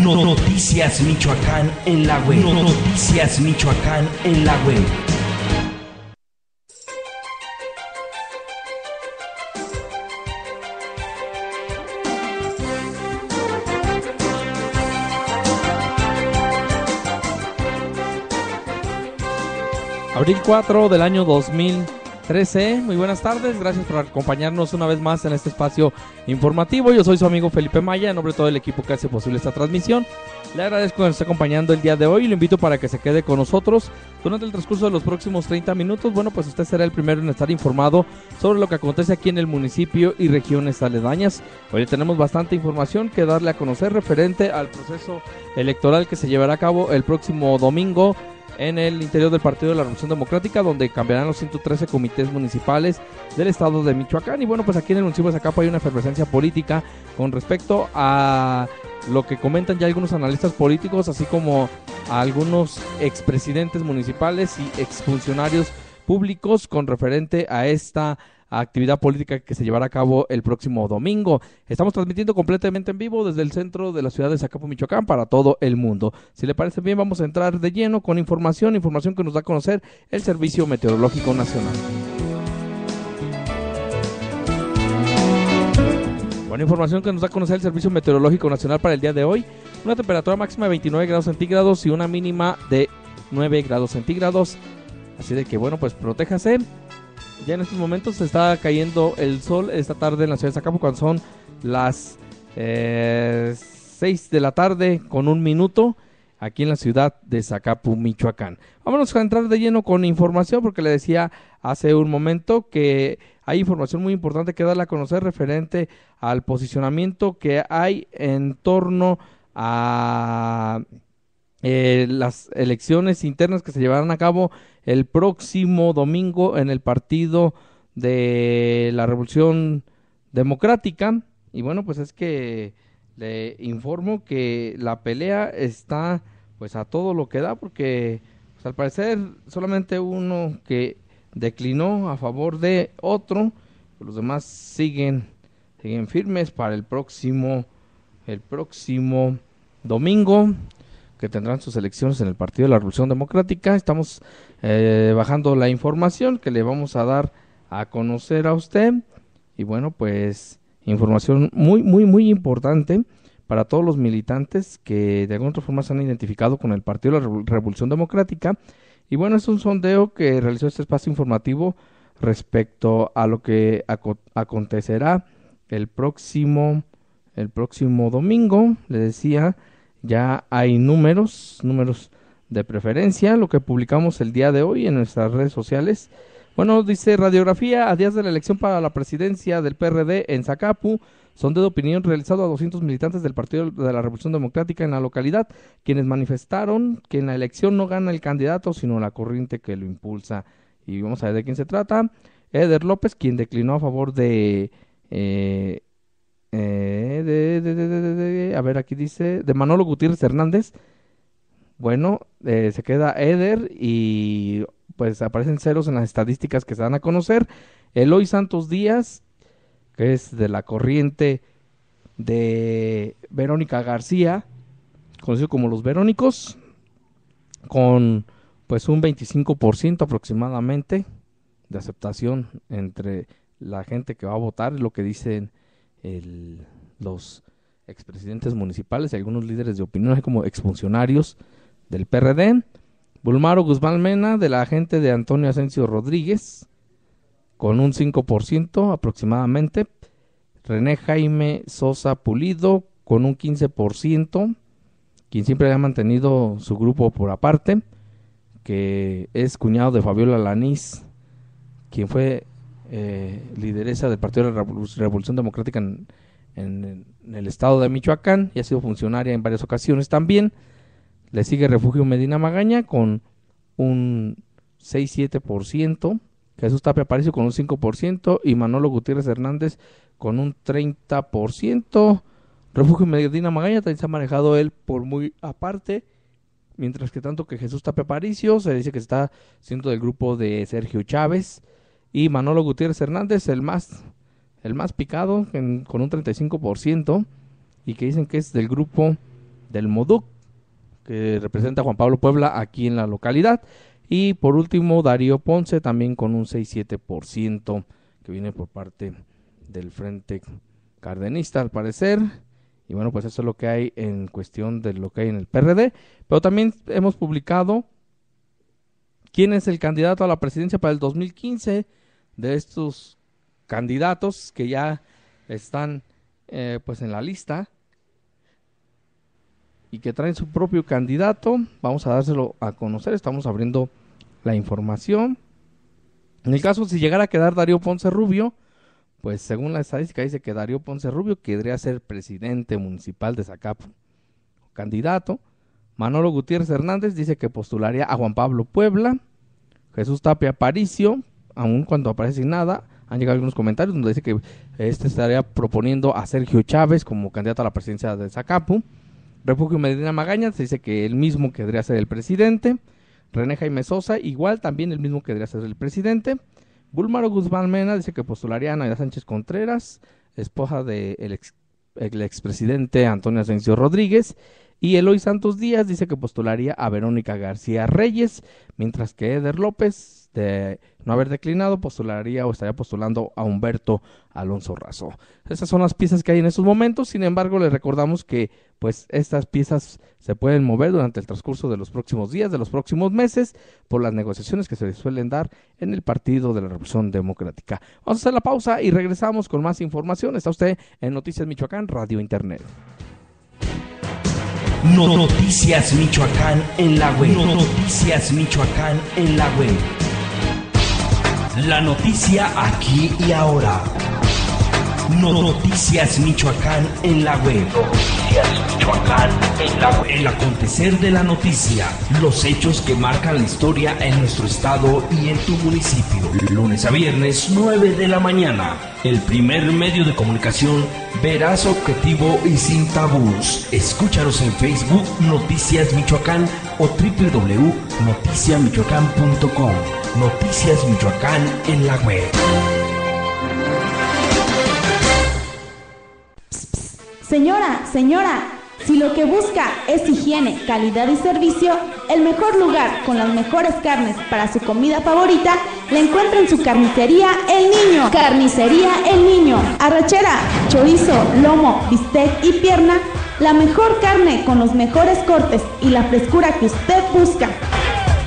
Noticias Michoacán en la web. Noticias Michoacán en la web. Abril 4 del año 2013. Muy buenas tardes. Gracias por acompañarnos una vez más en este espacio informativo. Yo soy su amigo Felipe Maya, en nombre de todo el equipo que hace posible esta transmisión. Le agradezco que nos esté acompañando el día de hoy y lo invito para que se quede con nosotros durante el transcurso de los próximos 30 minutos. Bueno, pues usted será el primero en estar informado sobre lo que acontece aquí en el municipio y regiones aledañas. Hoy tenemos bastante información que darle a conocer referente al proceso electoral que se llevará a cabo el próximo domingo en el interior del Partido de la Revolución Democrática, donde cambiarán los 113 comités municipales del estado de Michoacán. Y bueno, pues aquí en el municipio de Zacapa hay una efervescencia política con respecto a lo que comentan ya algunos analistas políticos, así como a algunos expresidentes municipales y exfuncionarios públicos con referente a esta actividad política que se llevará a cabo el próximo domingo. Estamos transmitiendo completamente en vivo desde el centro de la ciudad de Zacapo, Michoacán, para todo el mundo. Si le parece bien, vamos a entrar de lleno con información, información que nos da a conocer el Servicio Meteorológico Nacional. Buena información que nos da a conocer el Servicio Meteorológico Nacional para el día de hoy. Una temperatura máxima de 29 grados centígrados y una mínima de 9 grados centígrados. Así de que bueno, pues protéjase. Ya en estos momentos se está cayendo el sol esta tarde en la ciudad de Zacapu cuando son las eh, 6 de la tarde con un minuto aquí en la ciudad de Zacapu, Michoacán. Vámonos a entrar de lleno con información porque le decía hace un momento que hay información muy importante que darle a conocer referente al posicionamiento que hay en torno a eh, las elecciones internas que se llevarán a cabo el próximo domingo en el partido de la Revolución Democrática. Y bueno, pues es que le informo que la pelea está pues a todo lo que da porque pues, al parecer solamente uno que declinó a favor de otro, los demás siguen siguen firmes para el próximo el próximo domingo que tendrán sus elecciones en el Partido de la Revolución Democrática. Estamos eh, bajando la información que le vamos a dar a conocer a usted. Y bueno, pues información muy, muy, muy importante para todos los militantes que de alguna otra forma se han identificado con el Partido de la Revolución Democrática. Y bueno, es un sondeo que realizó este espacio informativo respecto a lo que acontecerá el próximo, el próximo domingo. Le decía, ya hay números, números de preferencia, lo que publicamos el día de hoy en nuestras redes sociales. Bueno, dice radiografía a días de la elección para la presidencia del PRD en Zacapu, sondeo de opinión realizado a 200 militantes del Partido de la Revolución Democrática en la localidad, quienes manifestaron que en la elección no gana el candidato, sino la corriente que lo impulsa. Y vamos a ver de quién se trata. Eder López, quien declinó a favor de eh, eh, de, a ver, aquí dice, de Manolo Gutiérrez Hernández. Bueno, eh, se queda Eder y pues aparecen ceros en las estadísticas que se dan a conocer. Eloy Santos Díaz, que es de la corriente de Verónica García, conocido como los Verónicos, con pues un 25% aproximadamente de aceptación entre la gente que va a votar, lo que dicen el, los expresidentes municipales y algunos líderes de opinión, como exfuncionarios del PRD. Bulmaro Guzmán Mena, de la agente de Antonio Asensio Rodríguez, con un 5% aproximadamente. René Jaime Sosa Pulido, con un 15%, quien siempre ha mantenido su grupo por aparte, que es cuñado de Fabiola Lanís, quien fue eh, lideresa del Partido de la Revolución Democrática en, el estado de Michoacán y ha sido funcionaria en varias ocasiones también. Le sigue Refugio Medina Magaña con un 6-7%, Jesús Tapia Aparicio con un 5% y Manolo Gutiérrez Hernández con un 30%. Refugio Medina Magaña también se ha manejado él por muy aparte, mientras que tanto que Jesús Tapia Aparicio se dice que está siendo del grupo de Sergio Chávez y Manolo Gutiérrez Hernández, el más, el más picado, con un 35%, y que dicen que es del grupo del MODUC, que representa a Juan Pablo Puebla aquí en la localidad. Y por último, Darío Ponce también con un 6-7% que viene por parte del Frente Cardenista, al parecer. Y bueno, pues eso es lo que hay en cuestión de lo que hay en el PRD. Pero también hemos publicado quién es el candidato a la presidencia para el 2015 de estos candidatos que ya están eh, pues en la lista y que traen su propio candidato. Vamos a dárselo a conocer. Estamos abriendo la información. En el caso si llegara a quedar Darío Ponce Rubio, pues según la estadística dice que Darío Ponce Rubio querría ser presidente municipal de Zacapo. Candidato. Manolo Gutiérrez Hernández dice que postularía a Juan Pablo Puebla. Jesús Tapia Aparicio, aun cuando aparece sin nada, han llegado algunos comentarios donde dice que este estaría proponiendo a Sergio Chávez como candidato a la presidencia de Zacapu. Refugio Medina Magaña se dice que él mismo querría ser el presidente. René Jaime Sosa, igual también el mismo querría ser el presidente. Bulmaro Guzmán Mena dice que postularía a Naida Sánchez Contreras, esposa del de ex, el expresidente Antonio Asensio Rodríguez. Y Eloy Santos Díaz dice que postularía a Verónica García Reyes, mientras que Eder López de no haber declinado, postularía o estaría postulando a Humberto Alonso Razo. Esas son las piezas que hay en estos momentos, sin embargo, les recordamos que pues estas piezas se pueden mover durante el transcurso de los próximos días, de los próximos meses, por las negociaciones que se suelen dar en el Partido de la Revolución Democrática. Vamos a hacer la pausa y regresamos con más información. Está usted en Noticias Michoacán, Radio Internet. Noticias Michoacán en la web. Noticias Michoacán en la web. La noticia aquí y ahora. Noticias Michoacán en la web. Noticias Michoacán en la web. El acontecer de la noticia. Los hechos que marcan la historia en nuestro estado y en tu municipio. Lunes a viernes, 9 de la mañana. El primer medio de comunicación veraz, objetivo y sin tabús. Escúchanos en Facebook Noticias Michoacán o www.noticiamichoacán.com. Noticias Michoacán en la web. Señora, señora, si lo que busca es higiene, calidad y servicio, el mejor lugar con las mejores carnes para su comida favorita la encuentra en su carnicería El Niño. Carnicería El Niño. Arrachera, chorizo, lomo, bistec y pierna, la mejor carne con los mejores cortes y la frescura que usted busca.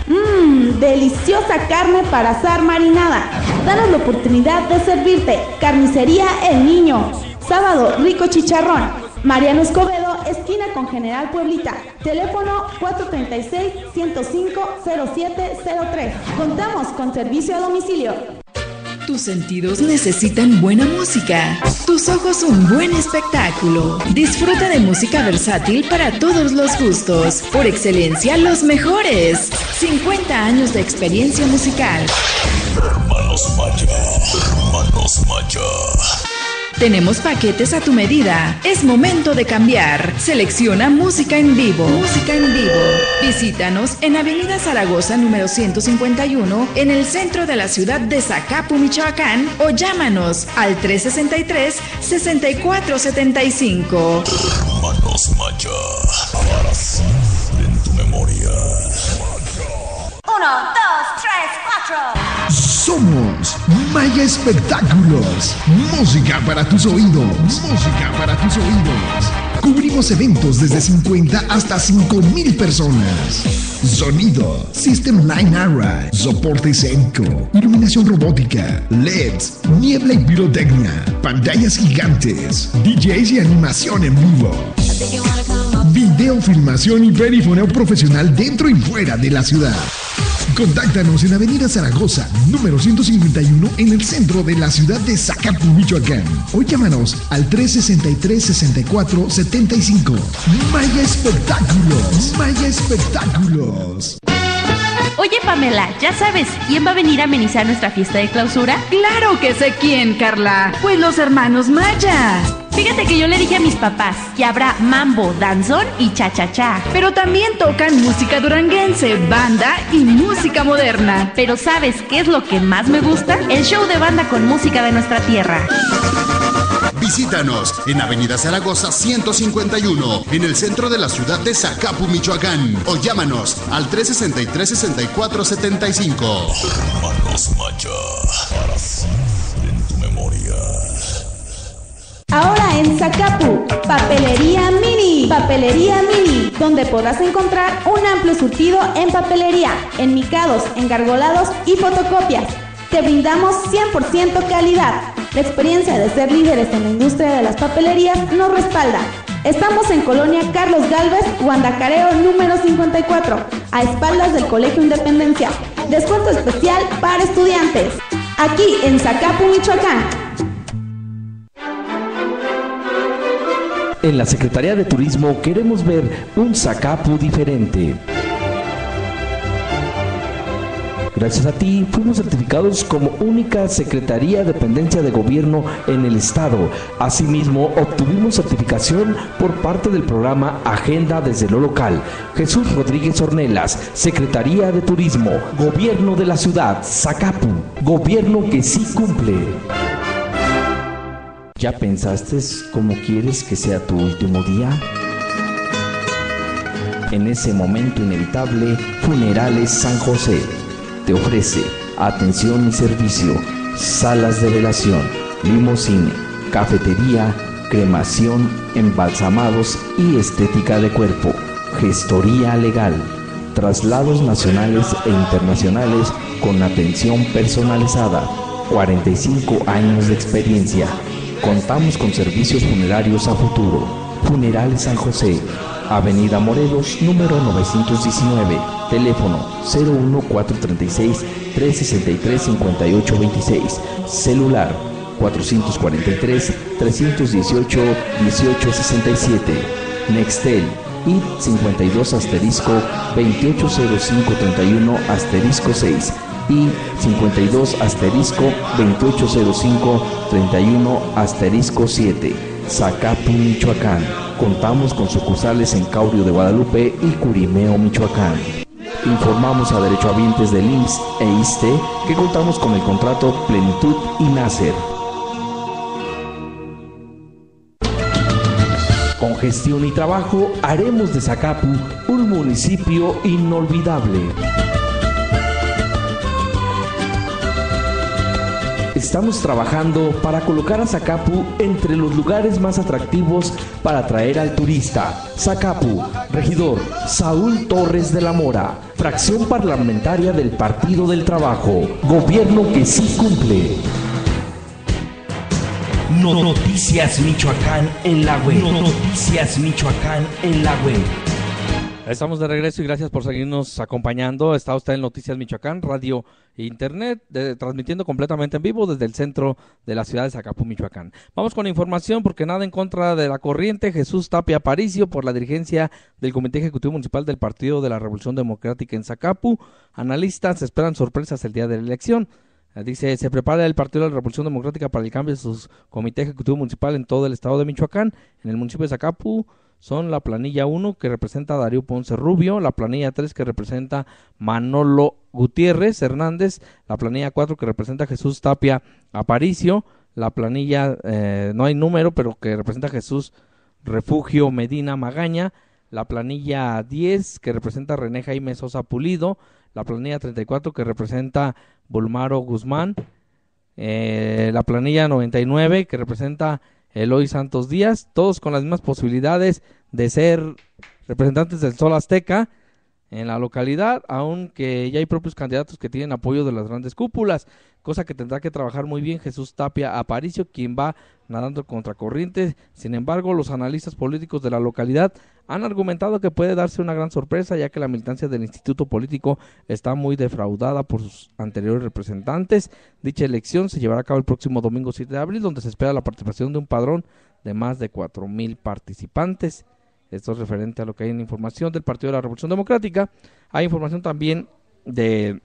Mmm, deliciosa carne para asar marinada. Danos la oportunidad de servirte. Carnicería El Niño. Sábado, rico chicharrón. Mariano Escobedo, esquina con General Pueblita. Teléfono 436-105-0703. Contamos con servicio a domicilio. Tus sentidos necesitan buena música. Tus ojos un buen espectáculo. Disfruta de música versátil para todos los gustos. Por excelencia, los mejores. 50 años de experiencia musical. Hermanos Maya. Hermanos Maya. Tenemos paquetes a tu medida. Es momento de cambiar. Selecciona música en vivo. Música en vivo. Visítanos en Avenida Zaragoza número 151 en el centro de la ciudad de Zacapu, Michoacán o llámanos al 363 6475. Hermanos Maya Espectáculos. Música para tus oídos. Música para tus oídos. Cubrimos eventos desde 50 hasta 5000 personas. Sonido, System Line Array, soporte escénico, iluminación robótica, LEDs, niebla y pirotecnia, pantallas gigantes, DJs y animación en vivo. Video, filmación y perifoneo profesional dentro y fuera de la ciudad. Contáctanos en Avenida Zaragoza, número 151, en el centro de la ciudad de Zacapu, Michoacán. O llámanos al 363-6475. Maya Espectáculos. Maya Espectáculos. Oye Pamela, ¿ya sabes quién va a venir a amenizar nuestra fiesta de clausura? Claro que sé quién, Carla. Pues los hermanos Maya. Fíjate que yo le dije a mis papás que habrá mambo, danzón y cha-cha-cha. Pero también tocan música duranguense, banda y música moderna. Pero ¿sabes qué es lo que más me gusta? El show de banda con música de nuestra tierra. Visítanos en Avenida Zaragoza 151, en el centro de la ciudad de Zacapu, Michoacán. O llámanos al 363-6475. Hermanos Maya, para en Zacapu, Papelería Mini. Papelería Mini, donde podrás encontrar un amplio surtido en papelería, enmicados, engargolados y fotocopias. Te brindamos 100% calidad. La experiencia de ser líderes en la industria de las papelerías nos respalda. Estamos en Colonia Carlos Galvez, Guandacareo número 54, a espaldas del Colegio Independencia. Descuento especial para estudiantes. Aquí en Zacapu, Michoacán. En la Secretaría de Turismo queremos ver un Zacapu diferente. Gracias a ti fuimos certificados como única Secretaría Dependencia de Gobierno en el Estado. Asimismo, obtuvimos certificación por parte del programa Agenda desde lo local. Jesús Rodríguez Ornelas, Secretaría de Turismo, Gobierno de la Ciudad, Zacapu, Gobierno que sí cumple. ¿Ya pensaste cómo quieres que sea tu último día? En ese momento inevitable, Funerales San José te ofrece atención y servicio, salas de velación, limosine, cafetería, cremación, embalsamados y estética de cuerpo, gestoría legal, traslados nacionales e internacionales con atención personalizada, 45 años de experiencia. Contamos con servicios funerarios a futuro. Funerales San José, Avenida Morelos, número 919, teléfono 01436 363 5826, celular 443 318 1867, Nextel IT 52 asterisco 280531 asterisco 6 y 52 asterisco 2805 31 asterisco 7, Zacapu, Michoacán. Contamos con sucursales en Caurio de Guadalupe y Curimeo, Michoacán. Informamos a derechohabientes del IMSS e ISTE que contamos con el contrato Plenitud y Nacer. Con gestión y trabajo haremos de Zacapu un municipio inolvidable. Estamos trabajando para colocar a Zacapu entre los lugares más atractivos para atraer al turista. Zacapu, regidor Saúl Torres de la Mora, fracción parlamentaria del Partido del Trabajo, gobierno que sí cumple. Noticias Michoacán en la web. Noticias Michoacán en la web. Estamos de regreso y gracias por seguirnos acompañando. Está usted en Noticias Michoacán, radio internet, transmitiendo completamente en vivo desde el centro de la ciudad de Zacapú, Michoacán. Vamos con información porque nada en contra de la corriente. Jesús Tapia Aparicio por la dirigencia del Comité Ejecutivo Municipal del Partido de la Revolución Democrática en Zacapú. Analistas esperan sorpresas el día de la elección. Dice, se prepara el Partido de la Revolución Democrática para el cambio de su Comité Ejecutivo Municipal en todo el estado de Michoacán. En el municipio de Zacapú son la planilla 1 que representa a Darío Ponce Rubio, la planilla 3 que representa Manolo Gutiérrez Hernández, la planilla 4 que representa a Jesús Tapia Aparicio, la planilla, eh, no hay número, pero que representa a Jesús Refugio Medina Magaña, la planilla 10 que representa a René Jaime Sosa Pulido, la planilla 34 que representa Bulmaro Guzmán, eh, la planilla 99 que representa Eloy Santos Díaz, todos con las mismas posibilidades de ser representantes del Sol Azteca en la localidad, aunque ya hay propios candidatos que tienen apoyo de las grandes cúpulas, cosa que tendrá que trabajar muy bien Jesús Tapia Aparicio, quien va nadando contra corriente. Sin embargo, los analistas políticos de la localidad han argumentado que puede darse una gran sorpresa, ya que la militancia del instituto político está muy defraudada por sus anteriores representantes. Dicha elección se llevará a cabo el próximo domingo 7 de abril, donde se espera la participación de un padrón de más de cuatro mil participantes. Esto es referente a lo que hay en información del Partido de la Revolución Democrática. Hay información también de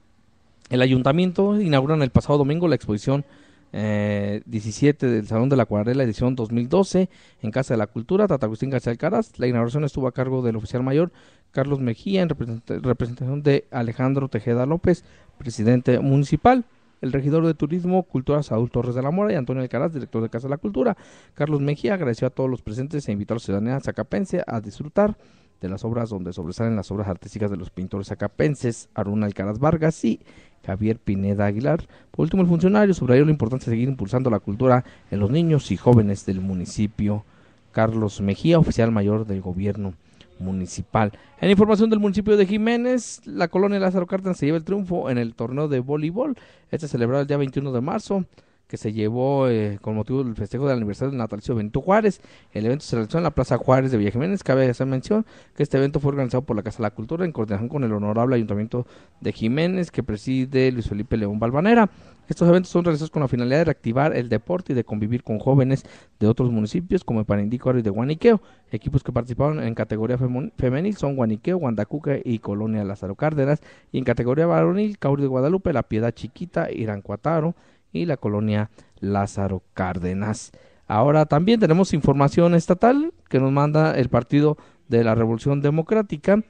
el ayuntamiento inauguran el pasado domingo la exposición eh, 17 del Salón de la Acuarela edición 2012 en Casa de la Cultura, Tata Agustín García Alcaraz. La inauguración estuvo a cargo del oficial mayor Carlos Mejía en represent- representación de Alejandro Tejeda López, presidente municipal. El regidor de Turismo, Cultura Saúl Torres de la Mora y Antonio Alcaraz, director de Casa de la Cultura. Carlos Mejía agradeció a todos los presentes e invitó a la ciudadanía zacapense a disfrutar de las obras donde sobresalen las obras artísticas de los pintores zacapenses, Aruna Alcaraz Vargas y Javier Pineda Aguilar. Por último, el funcionario subrayó la importancia de seguir impulsando la cultura en los niños y jóvenes del municipio. Carlos Mejía, oficial mayor del gobierno municipal. En información del municipio de Jiménez, la colonia Lázaro Cárdenas se lleva el triunfo en el torneo de voleibol. Este celebrado el día 21 de marzo que se llevó eh, con motivo del festejo del aniversario del natalicio Benito Juárez. El evento se realizó en la Plaza Juárez de Villa Jiménez. Cabe hacer mención que este evento fue organizado por la Casa de la Cultura en coordinación con el Honorable Ayuntamiento de Jiménez que preside Luis Felipe León Balvanera. Estos eventos son realizados con la finalidad de reactivar el deporte y de convivir con jóvenes de otros municipios como el Parindícuaro y de Guaniqueo. Equipos que participaron en categoría femenil son Guaniqueo, Guandacuca y Colonia Lázaro Cárdenas. Y en categoría varonil, Cauri de Guadalupe, La Piedad Chiquita, Irancuataro y la colonia Lázaro Cárdenas. Ahora también tenemos información estatal que nos manda el Partido de la Revolución Democrática,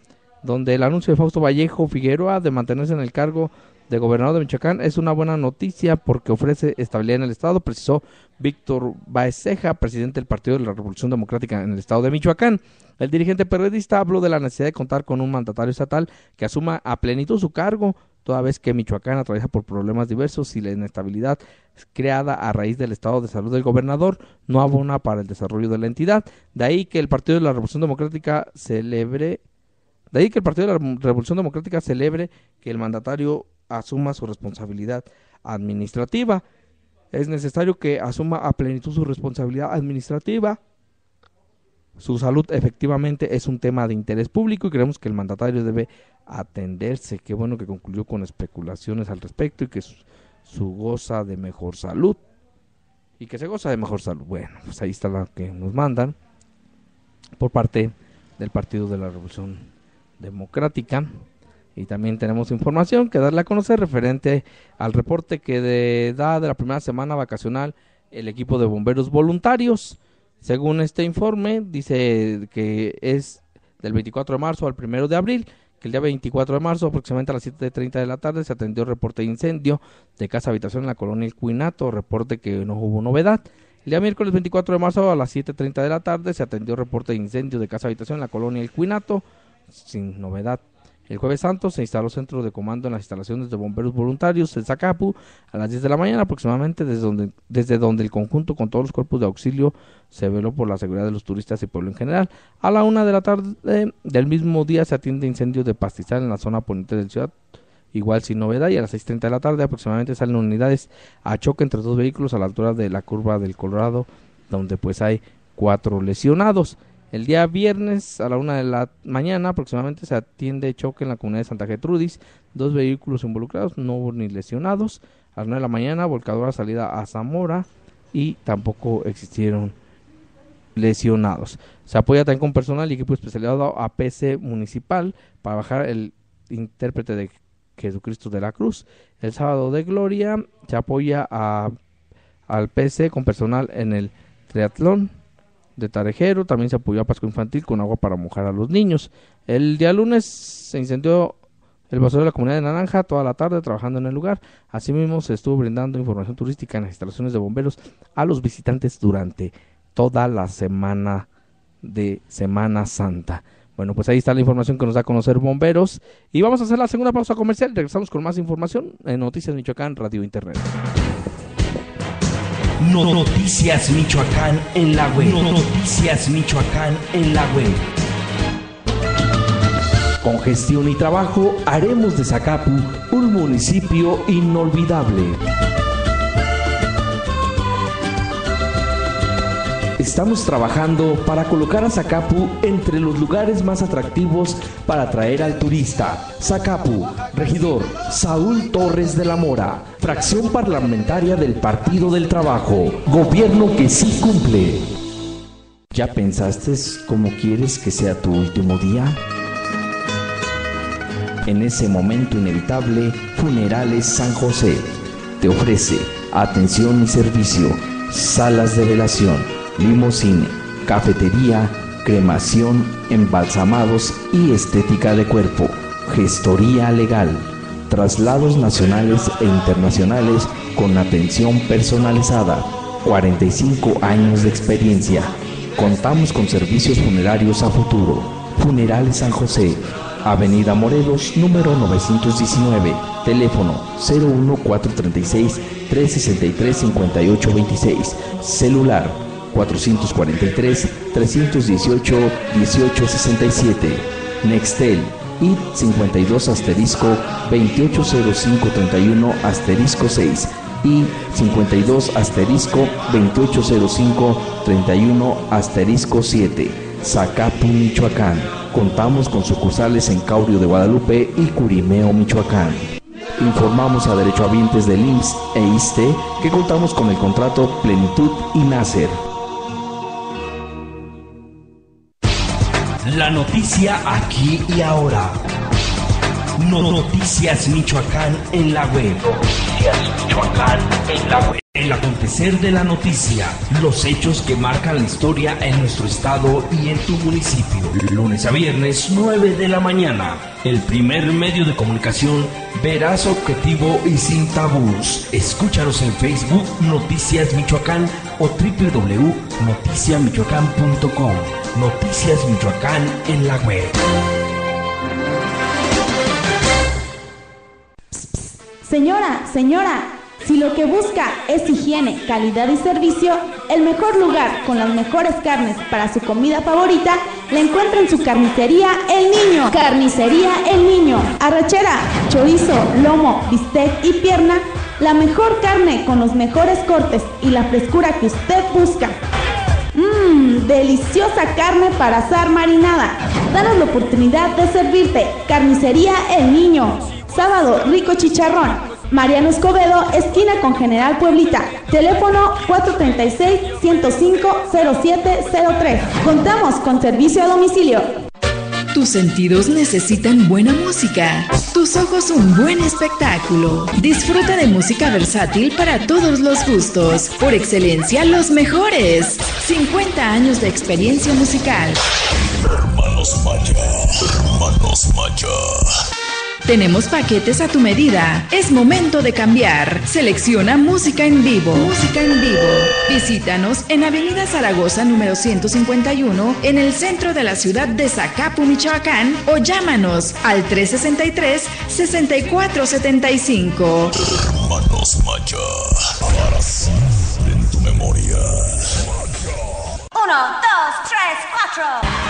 donde el anuncio de Fausto Vallejo Figueroa de mantenerse en el cargo de gobernador de Michoacán es una buena noticia porque ofrece estabilidad en el Estado, precisó Víctor Baezeja, presidente del Partido de la Revolución Democrática en el Estado de Michoacán. El dirigente periodista habló de la necesidad de contar con un mandatario estatal que asuma a plenitud su cargo, toda vez que Michoacán atraviesa por problemas diversos y la inestabilidad creada a raíz del estado de salud del gobernador no abona para el desarrollo de la entidad. De ahí que el Partido de la Revolución Democrática celebre de ahí que el Partido de la Revolución Democrática celebre que el mandatario asuma su responsabilidad administrativa. Es necesario que asuma a plenitud su responsabilidad administrativa. Su salud efectivamente es un tema de interés público y creemos que el mandatario debe atenderse. Qué bueno que concluyó con especulaciones al respecto y que su, goza de mejor salud. Y que se goza de mejor salud. Bueno, pues ahí está la que nos mandan por parte del Partido de la Revolución Democrática. Y también tenemos información que darle a conocer referente al reporte que de, da de la primera semana vacacional el equipo de bomberos voluntarios. Según este informe, dice que es del 24 de marzo al 1 de abril que el día 24 de marzo, aproximadamente a las 7.30 de la tarde, se atendió el reporte de incendio de casa habitación en la colonia El Cuinato, reporte que no hubo novedad. El día miércoles 24 de marzo a las 7.30 de la tarde se atendió el reporte de incendio de casa habitación en la colonia El Cuinato, sin novedad. El jueves santo se instaló centro de comando en las instalaciones de bomberos voluntarios en Zacapu a las 10 de la mañana aproximadamente desde donde, desde donde el conjunto con todos los cuerpos de auxilio se veló por la seguridad de los turistas y pueblo en general. A la una de la tarde del mismo día se atiende incendio de pastizal en la zona poniente del ciudad igual sin novedad y a las 6.30 de la tarde aproximadamente salen unidades a choque entre dos vehículos a la altura de la curva del Colorado donde pues hay cuatro lesionados. El día viernes a la una de la mañana aproximadamente se atiende choque en la comunidad de Santa Getrudis. Dos vehículos involucrados, no hubo ni lesionados. A las nueve de la mañana, volcadora salida a Zamora y tampoco existieron lesionados. Se apoya también con personal y equipo especializado a PC municipal para bajar el intérprete de Jesucristo de la Cruz. El sábado de Gloria se apoya a, al PC con personal en el triatlón de Tarejero, también se apoyó a Pascua Infantil con agua para mojar a los niños. El día lunes se incendió el basurero de la comunidad de Naranja toda la tarde trabajando en el lugar. Asimismo, se estuvo brindando información turística en las instalaciones de bomberos a los visitantes durante toda la semana de Semana Santa. Bueno, pues ahí está la información que nos da a conocer Bomberos. Y vamos a hacer la segunda pausa comercial. Regresamos con más información en Noticias Michoacán, Radio Internet. Noticias Michoacán en la web. Noticias Michoacán en la web. Con gestión y trabajo haremos de Zacapu un municipio inolvidable. Estamos trabajando para colocar a Zacapu entre los lugares más atractivos para atraer al turista. Zacapu, regidor Saúl Torres de la Mora, fracción parlamentaria del Partido del Trabajo, gobierno que sí cumple. ¿Ya pensaste cómo quieres que sea tu último día? En ese momento inevitable, Funerales San José te ofrece atención y servicio, salas de velación limosine, cafetería, cremación, embalsamados y estética de cuerpo, gestoría legal. traslados nacionales e internacionales con atención personalizada. 45 años de experiencia. Contamos con servicios funerarios a futuro. Funerales San José, Avenida Morelos, número 919, teléfono 01436 363 5826, celular 443 318 1867, Nextel IT 52 asterisco 280531 asterisco 6 y 52 asterisco 2805 31 asterisco 7, Zacapu, Michoacán. Contamos con sucursales en Caurio de Guadalupe y Curimeo, Michoacán. Informamos a derechohabientes del IMSS e ISTE que contamos con el contrato Plenitud y Nacer. La noticia aquí y ahora. Noticias Michoacán en la web. Noticias Michoacán en la web. El acontecer de la noticia, los hechos que marcan la historia en nuestro estado y en tu municipio. Lunes a viernes, 9 de la mañana. El primer medio de comunicación veraz, objetivo y sin tabús. Escúchanos en Facebook Noticias Michoacán o www.noticiamichoacán.com. Noticias Michoacán en la web. Señora, señora, si lo que busca es higiene, calidad y servicio, el mejor lugar con las mejores carnes para su comida favorita la encuentra en su carnicería El Niño. Carnicería El Niño. Arrachera, chorizo, lomo, bistec y pierna, la mejor carne con los mejores cortes y la frescura que usted busca. Mmm, deliciosa carne para asar marinada. Danos la oportunidad de servirte. Carnicería El Niño. Sábado, rico chicharrón. Mariano Escobedo, esquina con General Pueblita. Teléfono 436-105-0703. Contamos con servicio a domicilio. Tus sentidos necesitan buena música. Tus ojos un buen espectáculo. Disfruta de música versátil para todos los gustos. Por excelencia, los mejores. 50 años de experiencia musical. Hermanos Maya. Hermanos Maya. Tenemos paquetes a tu medida. Es momento de cambiar. Selecciona música en vivo. Música en vivo. Visítanos en Avenida Zaragoza número 151 en el centro de la ciudad de Zacapu, Michoacán o llámanos al 363 6475. Hermanos Maya. Para siempre en tu memoria. Uno, dos, tres, cuatro.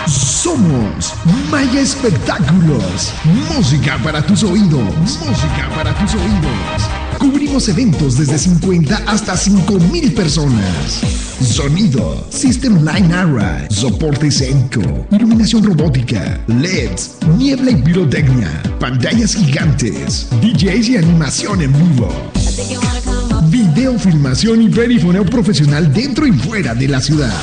Somos Maya Espectáculos. Música para tus oídos. Música para tus oídos. Cubrimos eventos desde 50 hasta 5000 personas. Sonido, System Line Array, soporte escénico, iluminación robótica, LEDs, niebla y pirotecnia, pantallas gigantes, DJs y animación en vivo. Video, filmación y perifoneo profesional dentro y fuera de la ciudad.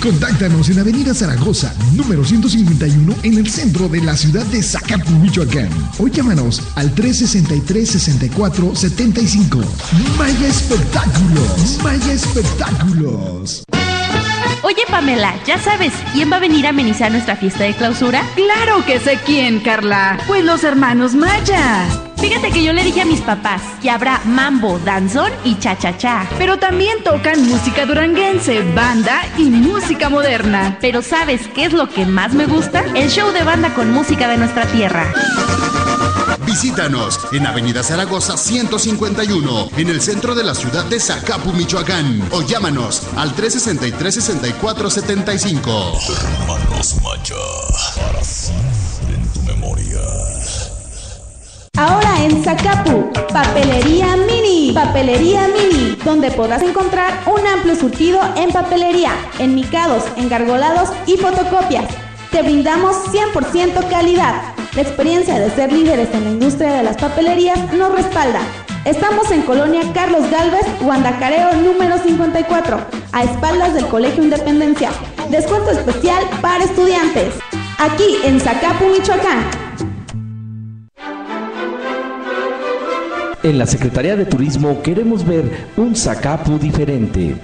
Contáctanos en Avenida Zaragoza, número 151, en el centro de la ciudad de Zacapu, Michoacán. O llámanos al 363-6475. Maya Espectáculos. Maya Espectáculos. Oye, Pamela, ¿ya sabes quién va a venir a amenizar nuestra fiesta de clausura? Claro que sé quién, Carla. Pues los hermanos Maya. Fíjate que yo le dije a mis papás que habrá mambo, danzón y cha-cha-cha. Pero también tocan música duranguense, banda y música moderna. Pero ¿sabes qué es lo que más me gusta? El show de banda con música de nuestra tierra. Visítanos en Avenida Zaragoza 151, en el centro de la ciudad de Zacapu, Michoacán. O llámanos al 363-6475. Hermanos Maya. Para siempre en tu memoria. Ahora en Zacapu, Papelería Mini. Papelería Mini, donde podrás encontrar un amplio surtido en papelería, enmicados, engargolados y fotocopias. Te brindamos 100% calidad. La experiencia de ser líderes en la industria de las papelerías nos respalda. Estamos en Colonia Carlos Galvez, Guandacareo número 54, a espaldas del Colegio Independencia. Descuento especial para estudiantes. Aquí en Zacapu, Michoacán. En la Secretaría de Turismo queremos ver un Zacapu diferente.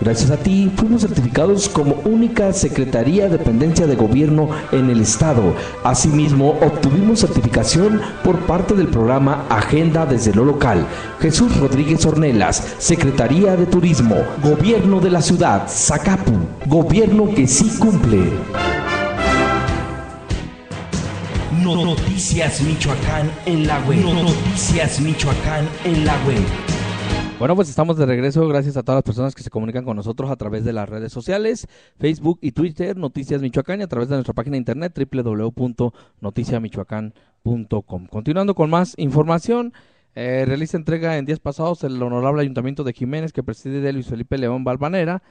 Gracias a ti fuimos certificados como única Secretaría de Dependencia de Gobierno en el Estado. Asimismo, obtuvimos certificación por parte del programa Agenda desde lo local. Jesús Rodríguez Ornelas, Secretaría de Turismo, Gobierno de la Ciudad, Zacapu, Gobierno que sí cumple. Noticias Michoacán en la web. Noticias Michoacán en la web. Bueno, pues estamos de regreso. Gracias a todas las personas que se comunican con nosotros a través de las redes sociales, Facebook y Twitter, Noticias Michoacán, y a través de nuestra página de internet www.noticiamichoacán.com. Continuando con más información, eh, realiza entrega en días pasados el Honorable Ayuntamiento de Jiménez, que preside Luis Felipe León Balvanera.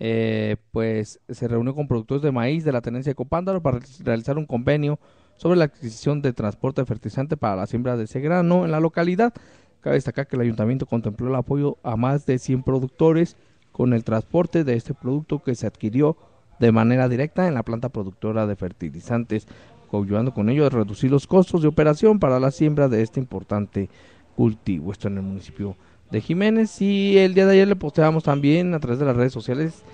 Eh, pues se reunió con productores de maíz de la tenencia de Copándaro para realizar un convenio sobre la adquisición de transporte fertilizante para la siembra de ese en la localidad. Cabe destacar que el ayuntamiento contempló el apoyo a más de 100 productores con el transporte de este producto que se adquirió de manera directa en la planta productora de fertilizantes, ayudando con ello a reducir los costos de operación para la siembra de este importante cultivo. Esto en el municipio de Jiménez y el día de ayer le posteamos también a través de las redes sociales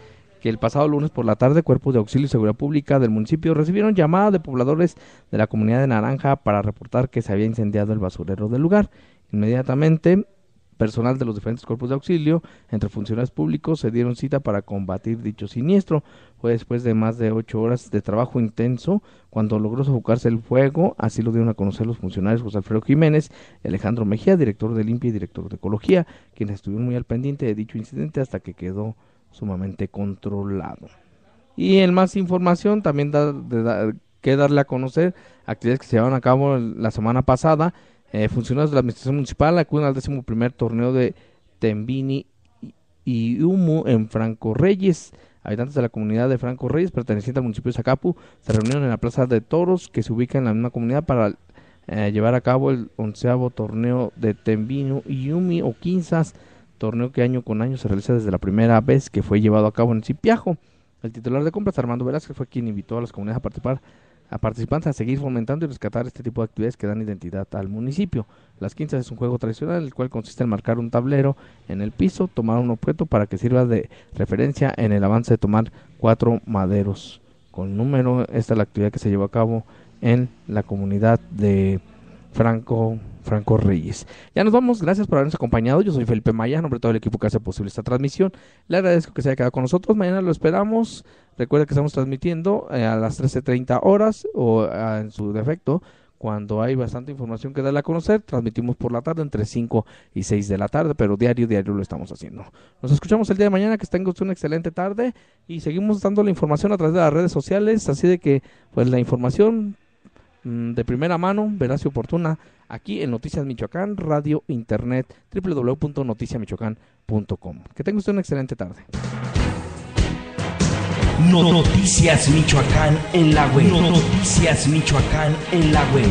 que el pasado lunes por la tarde cuerpos de auxilio y seguridad pública del municipio recibieron llamada de pobladores de la comunidad de Naranja para reportar que se había incendiado el basurero del lugar. Inmediatamente, personal de los diferentes cuerpos de auxilio, entre funcionarios públicos, se dieron cita para combatir dicho siniestro. Fue después de más de ocho horas de trabajo intenso cuando logró sofocarse el fuego. Así lo dieron a conocer los funcionarios José Alfredo Jiménez y Alejandro Mejía, director de Limpia y director de Ecología, quienes estuvieron muy al pendiente de dicho incidente hasta que quedó sumamente controlado. Y en más información, también da, de, que darle a conocer actividades que se llevaron a cabo la semana pasada eh, funcionarios de la administración municipal acuden al décimo primer torneo de Tembini y Humo en Franco Reyes. Habitantes de la comunidad de Franco Reyes, perteneciente al municipio de Zacapu, se reunieron en la Plaza de Toros, que se ubica en la misma comunidad, para eh, llevar a cabo el onceavo torneo de Tembino y Yumi o Quinzas, torneo que año con año se realiza desde la primera vez que fue llevado a cabo en Cipiajo. El titular de compras, Armando Velázquez, fue quien invitó a las comunidades a participar a participantes a seguir fomentando y rescatar este tipo de actividades que dan identidad al municipio. Las quintas es un juego tradicional, el cual consiste en marcar un tablero en el piso, tomar un objeto para que sirva de referencia en el avance de tomar cuatro maderos con número. Esta es la actividad que se llevó a cabo en la comunidad de Franco Franco Reyes. Ya nos vamos, gracias por habernos acompañado. Yo soy Felipe Maya, nombre de todo el equipo que hace posible esta transmisión. Le agradezco que se haya quedado con nosotros. Mañana lo esperamos. Recuerda que estamos transmitiendo eh, a las 13.30 horas o ah, en su defecto. Cuando hay bastante información que darle a conocer, transmitimos por la tarde entre 5 y 6 de la tarde, pero diario, diario lo estamos haciendo. Nos escuchamos el día de mañana, que tengan una excelente tarde y seguimos dando la información a través de las redes sociales, así de que pues la información de primera mano, veraz y oportuna, aquí en Noticias Michoacán, radio, internet, www.noticiamichoacán.com. Que tenga usted una excelente tarde. Noticias Michoacán en la web. Noticias Michoacán en la web.